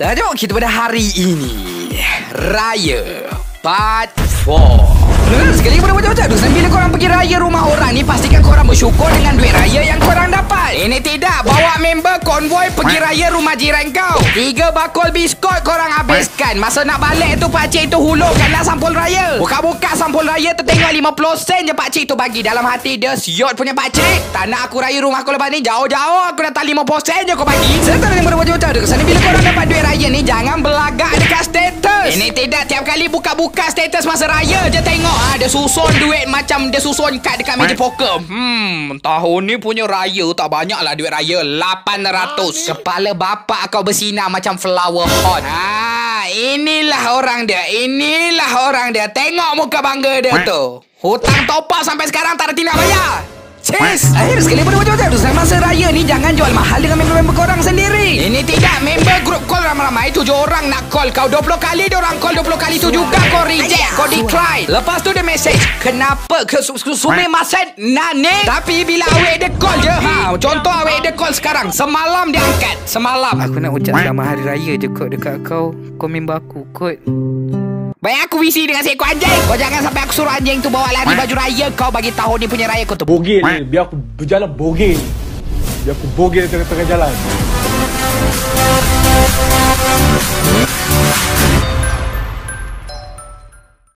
Tajuk kita pada hari ini. Raya Part 4 Benar sekali kepada macam-macam. Dusan bila korang pergi raya rumah orang ni Pastikan korang bersyukur dengan duit raya yang korang dapat. Ini tidak. Bawa member konvoi pergi raya rumah jiran kau. Tiga bakul biskut korang habiskan. Masa nak balik tu pakcik tu hulurkanlah sampul raya. Buka-buka sampul raya tu tengok 50 sen je pakcik tu bagi. Dalam hati dia siot punya pakcik Tak nak aku raya rumah aku lepas ni Jauh-jauh aku datang 50 sen je kau bagi. Serta dengan macam-macam Dekat sana? Bila kali buka-buka status masa raya je tengok. Ha, Dia susun duit macam dia susun kad dekat meja poker. Hmm tahun ni punya raya tak banyak lah duit raya. 800 Kepala bapak kau bersinar macam flower pot. Ha, Inilah orang dia. Inilah orang dia. Tengok muka bangga dia tu. Hutang top up sampai sekarang tak ada tindak bayar. Sis. Akhir sekali pada macam-macam tu. Masa raya ni Jangan jual mahal Dengan member-member korang sendiri. Ini tidak ramai-ramai Tujuh orang nak call kau. 20 kali dia orang call 20 kali tu juga Kau reject Kau decline Lepas tu dia message Kenapa ke su- su- Sumi maset Nani? Tapi bila awet dia call je ha, Contoh awet dia call sekarang Semalam dia angkat Semalam. Aku nak ucap selamat hari raya je kot dekat kau Kau member aku kot. Baik aku visi dengan seekor anjing. Kau jangan sampai aku suruh anjing tu Bawa lari baju raya Kau bagi tahun ni punya raya kau tu Bogel ni Biar aku berjalan bogel Biar aku bogel tengah-tengah jalan